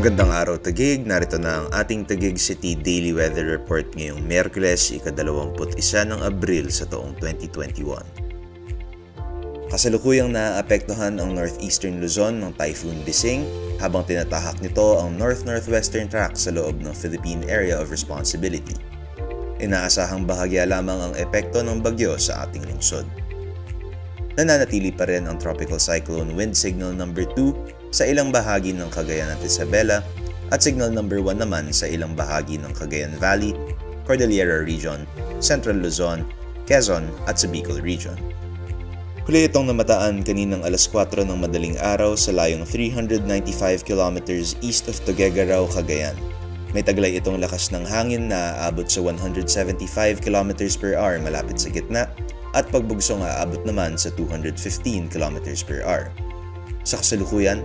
Magandang araw Tagig, narito na ang ating Tagig City Daily Weather Report ngayong Merkules, ika-21 ng Abril sa taong 2021. Kasalukuyang naapektuhan ang northeastern Luzon ng Typhoon Bising habang tinatahak nito ang north-northwestern track sa loob ng Philippine Area of Responsibility. Inaasahang bahagya lamang ang epekto ng bagyo sa ating lungsod. Nananatili pa rin ang Tropical Cyclone Wind Signal number 2 sa ilang bahagi ng Cagayan at Isabela at signal number 1 naman sa ilang bahagi ng Cagayan Valley, Cordillera Region, Central Luzon, Quezon at sa Region. Huli itong namataan kaninang alas 4 ng madaling araw sa layong 395 kilometers east of Tuguegarao, Cagayan. May taglay itong lakas ng hangin na aabot sa 175 km per hour malapit sa gitna at pagbugsong aabot naman sa 215 km per hour. Sa kasalukuyan,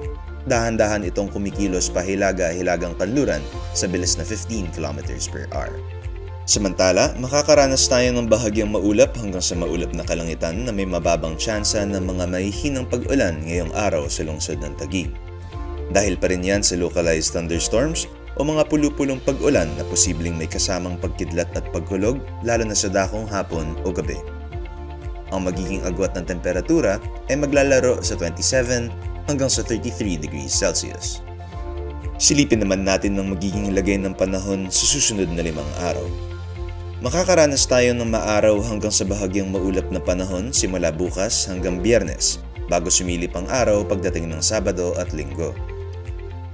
dahan-dahan itong kumikilos pahilaga-hilagang kanluran sa bilis na 15 km per hour. Samantala, makakaranas tayo ng bahagyang maulap hanggang sa maulap na kalangitan na may mababang tsansa ng mga mahihinang pag-ulan ngayong araw sa lungsod ng Taguig. Dahil pa rin yan sa localized thunderstorms o mga pulupulong pag-ulan na posibleng may kasamang pagkidlat at pagkulog lalo na sa dakong hapon o gabi. Ang magiging agwat ng temperatura ay maglalaro sa 27 hanggang sa 33 degrees Celsius. Silipin naman natin ng magiging lagay ng panahon sa susunod na limang araw. Makakaranas tayo ng maaraw hanggang sa bahagyang maulap na panahon simula bukas hanggang biyernes bago sumilip ang araw pagdating ng Sabado at Linggo.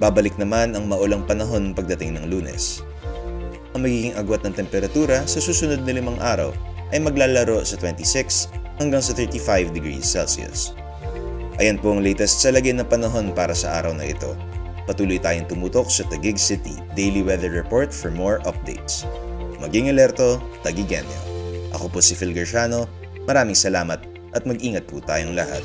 Babalik naman ang maulang panahon pagdating ng lunes. Ang magiging agwat ng temperatura sa susunod na limang araw ay maglalaro sa 26 hanggang sa 35 degrees Celsius. Ayan po ang latest sa lagay ng panahon para sa araw na ito. Patuloy tayong tumutok sa Taguig City Daily Weather Report for more updates. Maging alerto, Tagigenyo. Ako po si Phil Gershano. Maraming salamat at mag-ingat po tayong lahat.